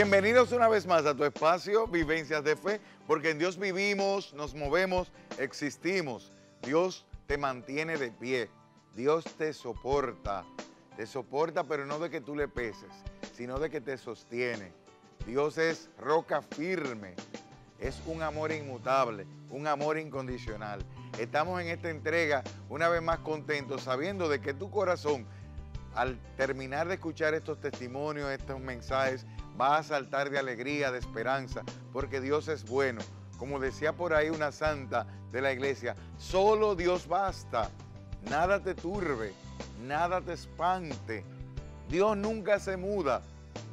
Bienvenidos una vez más a tu espacio Vivencias de Fe, porque en Dios vivimos, nos movemos, existimos. Dios te mantiene de pie, Dios te soporta, te soporta pero no de que tú le peses, sino de que te sostiene. Dios es roca firme, es un amor inmutable, un amor incondicional. Estamos en esta entrega una vez más contentos, sabiendo de que tu corazón, al terminar de escuchar estos testimonios, estos mensajes, va a saltar de alegría, de esperanza, porque Dios es bueno. Como decía por ahí una santa de la iglesia, solo Dios basta. Nada te turbe, nada te espante. Dios nunca se muda,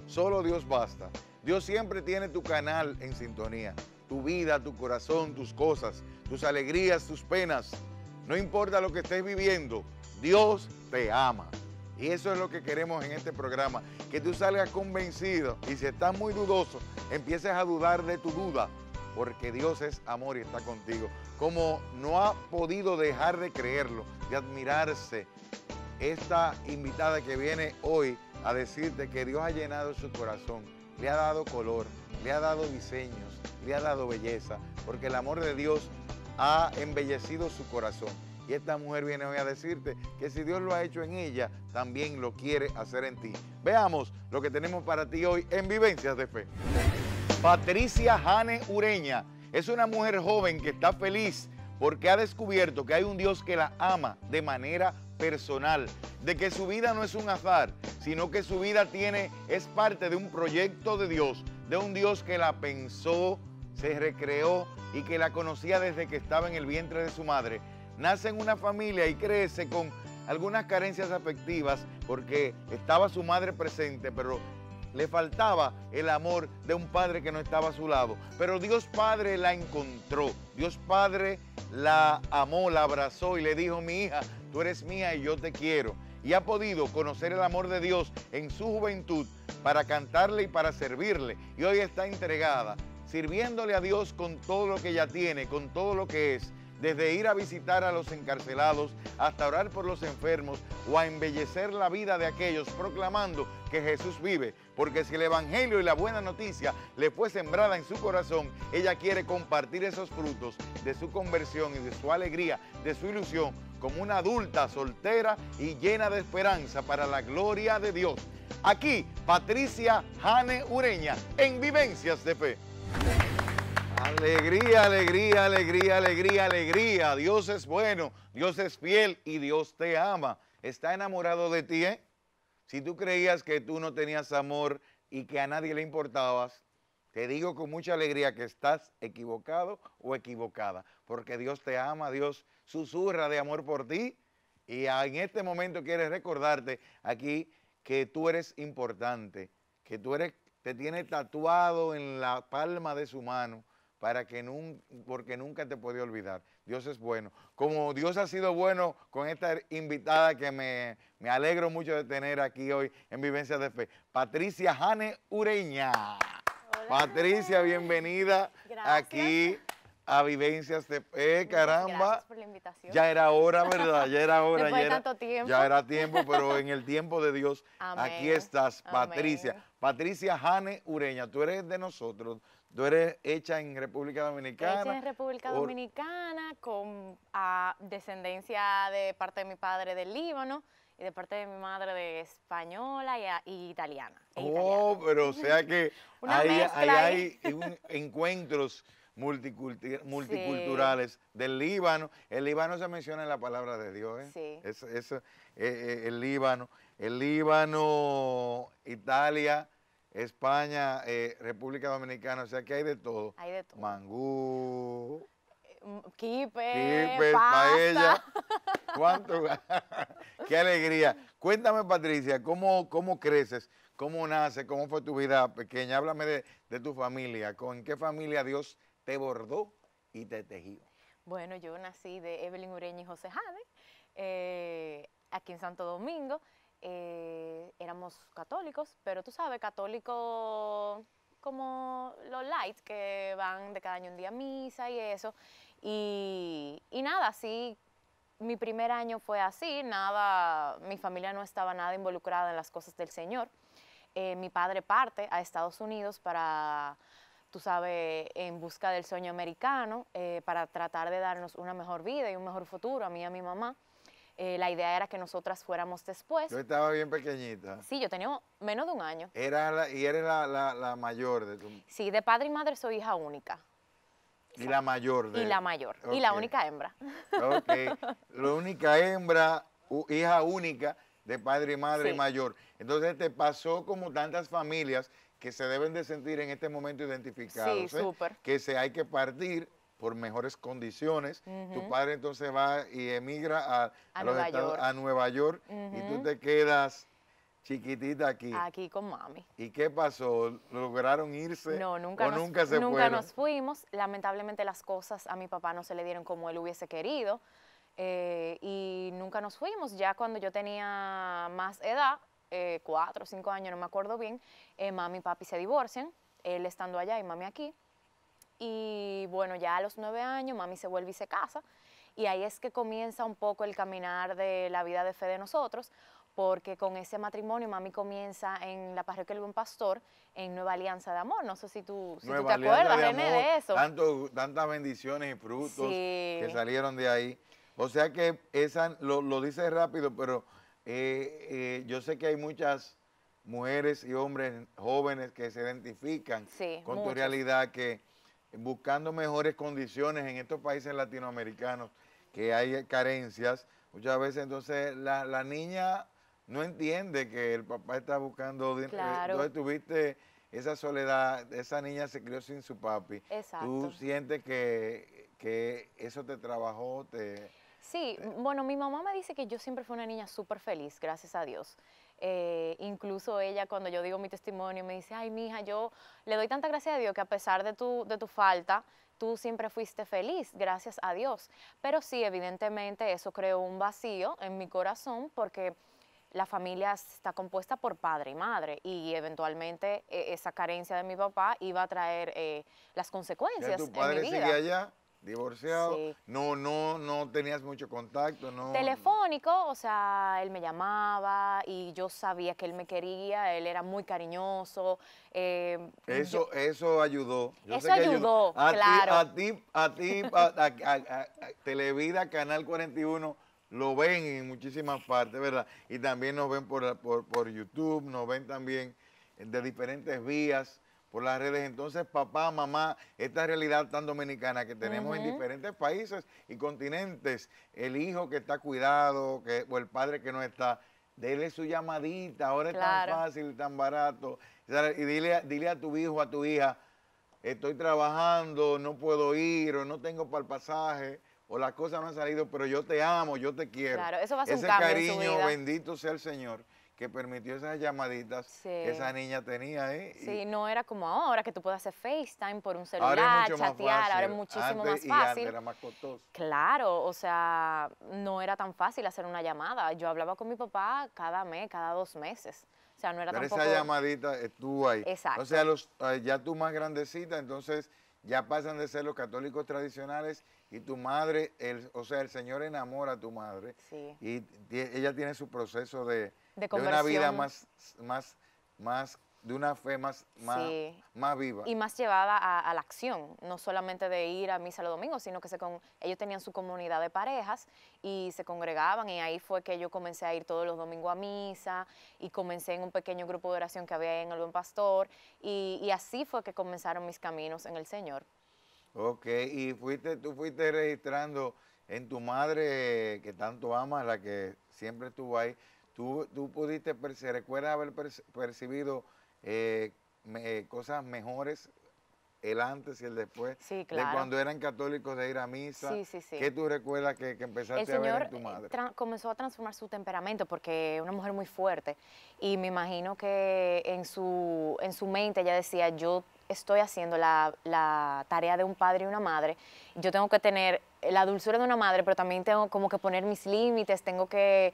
solo Dios basta. Dios siempre tiene tu canal en sintonía, tu vida, tu corazón, tus cosas, tus alegrías, tus penas. No importa lo que estés viviendo, Dios te ama. Y eso es lo que queremos en este programa, que tú salgas convencido y si estás muy dudoso, empieces a dudar de tu duda, porque Dios es amor y está contigo. Como no ha podido dejar de creerlo, de admirarse esta invitada que viene hoy a decirte que Dios ha llenado su corazón, le ha dado color, le ha dado diseños, le ha dado belleza, porque el amor de Dios ha embellecido su corazón. Y esta mujer viene hoy a decirte que si Dios lo ha hecho en ella, también lo quiere hacer en ti. Veamos lo que tenemos para ti hoy en Vivencias de Fe. Patricia Jane Ureña es una mujer joven que está feliz porque ha descubierto que hay un Dios que la ama de manera personal, de que su vida no es un azar, sino que su vida tiene, es parte de un proyecto de Dios, de un Dios que la pensó, se recreó y que la conocía desde que estaba en el vientre de su madre nace en una familia y crece con algunas carencias afectivas porque estaba su madre presente, pero le faltaba el amor de un padre que no estaba a su lado. Pero Dios Padre la encontró, Dios Padre la amó, la abrazó y le dijo, mi hija, tú eres mía y yo te quiero. Y ha podido conocer el amor de Dios en su juventud para cantarle y para servirle. Y hoy está entregada, sirviéndole a Dios con todo lo que ella tiene, con todo lo que es desde ir a visitar a los encarcelados hasta orar por los enfermos o a embellecer la vida de aquellos proclamando que Jesús vive. Porque si el Evangelio y la buena noticia le fue sembrada en su corazón, ella quiere compartir esos frutos de su conversión y de su alegría, de su ilusión, como una adulta soltera y llena de esperanza para la gloria de Dios. Aquí, Patricia Jane Ureña, en Vivencias de Fe. Alegría, alegría, alegría, alegría, alegría. Dios es bueno, Dios es fiel y Dios te ama. Está enamorado de ti, ¿eh? Si tú creías que tú no tenías amor y que a nadie le importabas, te digo con mucha alegría que estás equivocado o equivocada, porque Dios te ama, Dios susurra de amor por ti y en este momento quiere recordarte aquí que tú eres importante, que tú eres, te tiene tatuado en la palma de su mano para que nunca, porque nunca te puede olvidar. Dios es bueno. Como Dios ha sido bueno con esta invitada que me, alegro mucho de tener aquí hoy en Vivencias de Fe, Patricia Jane Ureña. Patricia, bienvenida aquí a Vivencias de Fe, caramba. Gracias por la invitación. Ya era hora, ¿verdad? Ya era hora. Ya, de era, tanto tiempo. ya era tiempo, pero en el tiempo de Dios, Amén. aquí estás, Amén. Patricia. Patricia Jane Ureña, tú eres de nosotros, tú eres hecha en República Dominicana. Hecha en República Dominicana con descendencia de parte de mi padre del Líbano y de parte de mi madre de española y, y italiana. e Oh, pero o sea que ahí ahí. hay un- encuentros multiculturales del Líbano. El Líbano se menciona en la palabra de Dios, ¿eh? Sí. Es, es, eh, eh, el Líbano. El Líbano, Italia, España, eh, República Dominicana, o sea que hay de todo. Hay de todo. Mangú, Mm, pasta. paella. ¿Cuánto? Qué alegría. Cuéntame, Patricia, ¿cómo, cómo creces? ¿Cómo nace? ¿Cómo fue tu vida pequeña? Háblame de, de tu familia. ¿Con qué familia Dios te bordó y te tejió? Bueno, yo nací de Evelyn Ureña y José Jade, eh, aquí en Santo Domingo. eh, éramos católicos, pero tú sabes, católicos como los lights que van de cada año un día a misa y eso. Y, nada, así, mi primer año fue así, nada, mi familia no estaba nada involucrada en las cosas del Señor. eh, mi padre parte a Estados Unidos para, tú sabes, en busca del sueño americano, eh, para tratar de darnos una mejor vida y un mejor futuro a mí y a mi mamá. Eh, la idea era que nosotras fuéramos después. Yo estaba bien pequeñita. Sí, yo tenía menos de un año. Era la- y eres la, la- la mayor de tu... Sí, de padre y madre soy hija única. Y la mayor de... Y la mayor. Y la única hembra. Ok. La única hembra, hija única de padre y madre Sí. mayor. Entonces te pasó como tantas familias que se deben de sentir en este momento identificados. Sí, ¿eh? súper. Que se hay que partir por mejores condiciones. Tu padre entonces va y emigra a, A Nueva Estados- York. a Nueva York y tú te quedas chiquitita aquí. Aquí con mami. ¿Y qué pasó? ¿Lograron irse? No, nunca, ¿O nos, nunca se nunca fueron? nos fuimos. Lamentablemente las cosas a mi papá no se le dieron como él hubiese querido. eh, y nunca nos fuimos. Ya cuando yo tenía más edad, eh, cuatro o cinco años, no me acuerdo bien, eh, mami y papi se divorcian, él estando allá y mami aquí. Y bueno, ya a los nueve años mami se vuelve y se casa. Y ahí es que comienza un poco el caminar de la vida de fe de nosotros, porque con ese matrimonio mami comienza en la parroquia del Buen Pastor, en Nueva Alianza de Amor. No sé si tú, si tú Nueva te acuerdas, de René, Amor, de eso. tanto- tantas bendiciones y frutos Sí. que salieron de ahí. O sea que esa lo, lo dice rápido, pero eh, eh, yo sé que hay muchas mujeres y hombres jóvenes que se identifican Sí, con tu realidad, que buscando mejores condiciones en estos países latinoamericanos, que hay carencias, muchas veces entonces la, la niña no entiende que el papá está buscando dinero. Claro. Entonces tuviste esa soledad, esa niña se crió sin su papi. Exacto. Tú sientes que, que eso te trabajó, te... Sí, bueno, mi mamá me dice que yo siempre fui una niña súper feliz, gracias a Dios. Eh, incluso ella, cuando yo digo mi testimonio, me dice, ay, mija, yo le doy tanta gracias a Dios que a pesar de tu, de tu falta, tú siempre fuiste feliz, gracias a Dios. Pero sí, evidentemente eso creó un vacío en mi corazón porque la familia está compuesta por padre y madre y eventualmente eh, esa carencia de mi papá iba a traer eh, las consecuencias tu en padre mi sigue vida. allá, divorciado, Sí. no, no, no tenías mucho contacto, no... Telefónico, o sea, él me llamaba y yo sabía que él me quería, él era muy cariñoso. eh, Eso, eso ayudó. Yo Eso sé que ayudó, A claro. Ti, a ti, a ti, a, a- a- a- Televida, Canal 41, lo ven en muchísimas partes, ¿verdad? Y también nos ven por, por, por YouTube, nos ven también de diferentes vías, por las redes. Entonces, papá, mamá, esta realidad tan dominicana que tenemos en diferentes países y continentes, el hijo que está cuidado, que, o el padre que no está, dele su llamadita, ahora es tan fácil, tan barato. Y dile, a- dile a tu hijo, a tu hija, estoy trabajando, no puedo ir, o no tengo para el pasaje, o las cosas no han salido, pero yo te amo, yo te quiero. Claro, eso va a ser un Ese cambio en su cariño, vida. bendito sea el Señor, que permitió esas llamaditas que Sí. esa niña tenía, ¿eh? Y Sí, no era como ahora que tú puedes hacer FaceTime por un ahora celular, más chatear, fácil. ahora es muchísimo Antes- más y antes fácil. era más costoso. Claro, o sea, no era tan fácil hacer una llamada. Yo hablaba con mi papá cada mes, cada dos meses. O sea, no era Pero tampoco... esa llamadita estuvo ahí. Exacto. O sea, los, ya tú más grandecita, entonces ya pasan de ser los católicos tradicionales y tu madre, el, o sea, el Señor enamora a tu madre Sí. y ella tiene su proceso de, De una vida más, más, más, de una fe más, más, Sí. más viva. y más llevada a, a la acción, no solamente de ir a misa los domingos, sino que se con, ellos tenían su comunidad de parejas y se congregaban y ahí fue que yo comencé a ir todos los domingos a misa y comencé en un pequeño grupo de oración que había en el Buen Pastor y, y así fue que comenzaron mis caminos en el Señor. Ok, y fuiste, tú fuiste registrando en tu madre que tanto amas, la que siempre estuvo ahí, tú, tú pudiste, perci- ¿recuerdas haber perci- percibido eh, me- eh, cosas mejores el antes y el después? Sí, De claro. cuando eran católicos de ir a misa. Sí, sí, sí. ¿Qué tú recuerdas que, que empezaste el a ver Señor en tu eh, madre? comenzó a transformar su temperamento porque es una mujer muy fuerte y me imagino que en su, en su mente ella decía, yo estoy haciendo la, la tarea de un padre y una madre, yo tengo que tener la dulzura de una madre, pero también tengo como que poner mis límites, tengo que,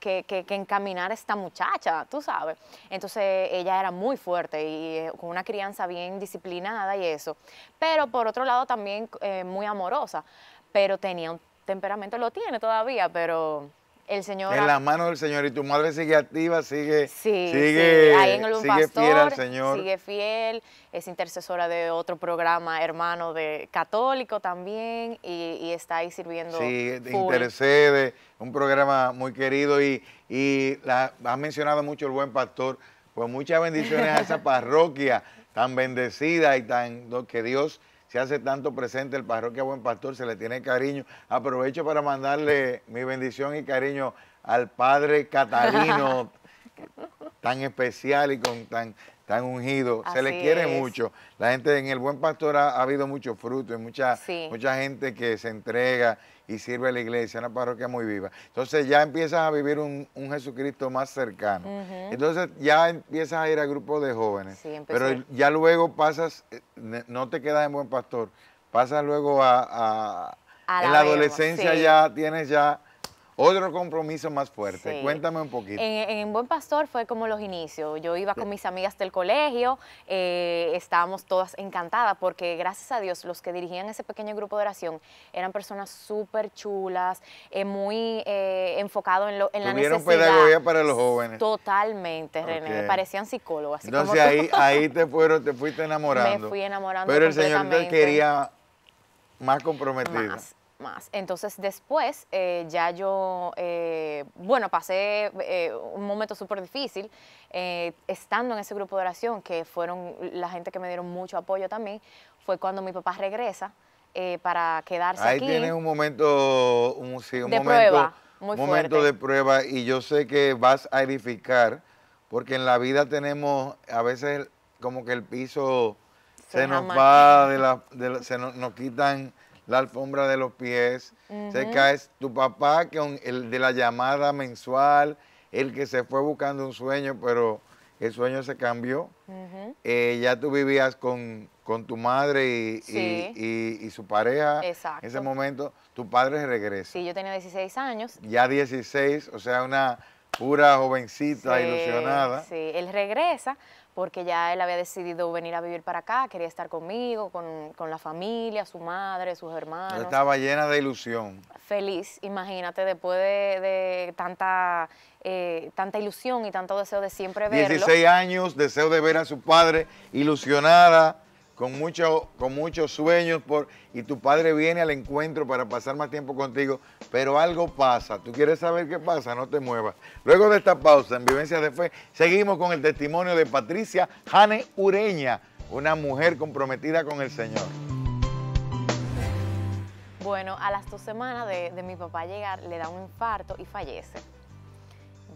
que, que- que encaminar a esta muchacha, tú sabes. Entonces ella era muy fuerte y eh, con una crianza bien disciplinada y eso, pero por otro lado también eh, muy amorosa, pero tenía un temperamento, lo tiene todavía, pero El Señor... En las manos del Señor. Y tu madre sigue activa, sigue, Sí, sigue, sí, ahí en el sigue Pastor, fiel al Señor. sigue fiel, es intercesora de otro programa hermano de católico también y, y está ahí sirviendo Sí, full. intercede, un programa muy querido y, y la, has mencionado mucho el buen pastor, pues muchas bendiciones a esa parroquia tan bendecida y tan que Dios se hace tanto presente, el parroquia Buen Pastor se le tiene cariño. Aprovecho para mandarle mi bendición y cariño al padre Catalino, tan especial y con tan, tan ungido. se le quiere es. mucho. La gente en el Buen Pastor ha, ha habido mucho fruto y mucha, Sí. mucha gente que se entrega y sirve a la iglesia, una parroquia muy viva. Entonces ya empiezas a vivir un, un Jesucristo más cercano. Entonces ya empiezas a ir a grupos de jóvenes. Sí, pero ya luego pasas, eh, no te quedas en Buen Pastor, pasas luego a... a- A en la adolescencia sí. ya tienes ya otro compromiso más fuerte. Sí. Cuéntame un poquito. En, en Buen Pastor fue como los inicios. Yo iba con mis amigas del colegio, eh, estábamos todas encantadas porque gracias a Dios los que dirigían ese pequeño grupo de oración eran personas súper chulas, eh, muy eh, enfocados en, lo- en la Tuvieron necesidad. pedagogía para los jóvenes. Totalmente, René. Ok. Parecían psicólogos. Así Entonces como tú. ahí, ahí te fueron, te fuiste enamorando. Me fui enamorando Pero el Señor te quería más comprometida. Más, más. Entonces después eh, ya yo, eh, bueno, pasé eh, un momento súper difícil eh, estando en ese grupo de oración, que fueron la gente que me dieron mucho apoyo también, fue cuando mi papá regresa eh, para quedarse Ahí aquí. tienes un momento, un, sí, un De momento, prueba, muy momento fuerte. de prueba y yo sé que vas a edificar, porque en la vida tenemos a veces como que el piso Se se nos va, de la, de la- se nos, nos quitan la alfombra de los pies, se cae tu papá, que un- el de la llamada mensual, el que se fue buscando un sueño, pero el sueño se cambió. Eh, ya tú vivías con, con tu madre y, y- Sí. y- y su pareja. En ese Exacto. momento, tu padre regresa. Sí, yo tenía 16 años. Ya 16, o sea, una pura jovencita, Sí, ilusionada. Sí, él regresa porque ya él había decidido venir a vivir para acá, quería estar conmigo, con, con la familia, su madre, sus hermanos. Estaba llena de ilusión. Feliz, imagínate, después de, de tanta, eh, tanta ilusión y tanto deseo de siempre verlo. 16 años, deseo de ver a su padre, ilusionada, con, mucho, con muchos sueños, y tu padre viene al encuentro para pasar más tiempo contigo, pero algo pasa. ¿Tú quieres saber qué pasa? No te muevas. Luego de esta pausa en Vivencias de Fe, seguimos con el testimonio de Patricia Jane Ureña, una mujer comprometida con el Señor. Bueno, a las dos semanas de mi papá llegar, le da un infarto y fallece.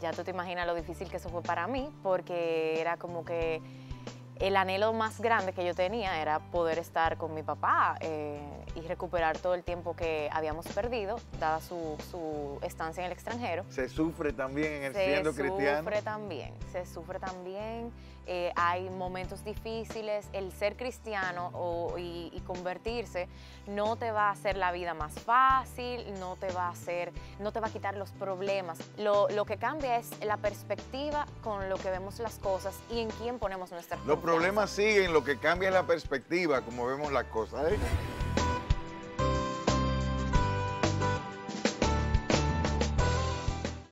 Ya tú te imaginas lo difícil que eso fue para mí, porque era como que el anhelo más grande que yo tenía era poder estar con mi papá eh, y recuperar todo el tiempo que habíamos perdido, dada su, su estancia en el extranjero. Se sufre también en el Se siendo cristiano. sufre también, se sufre también. Eh, hay momentos difíciles. El ser cristiano o- y, y convertirse no te va a hacer la vida más fácil, no te va a hacer, no te va a quitar los problemas. Lo, lo que cambia es la perspectiva con lo que vemos las cosas y en quién ponemos nuestra Los problemas siguen, lo que cambia es la perspectiva, como vemos las cosas. ¿eh?